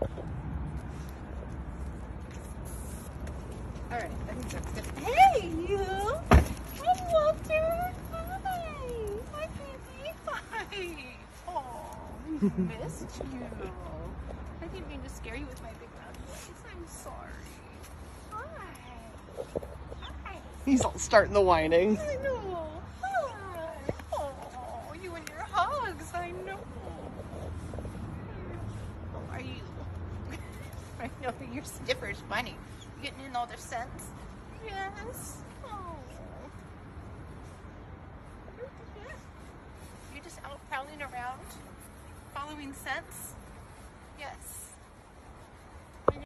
All right, I think that's good. Hey, you! Hey, Walter! Hi! Hi, baby! Hi! Oh, missed you. I didn't mean to scare you with my big round voice. I'm sorry. Hi! Hi! He's all starting the whining. I know. Hi! Oh, you and your hugs. I know. Oh, are you? I know your sniffer's funny. Getting in all their scents? Yes. Oh. You're just out prowling around, following scents?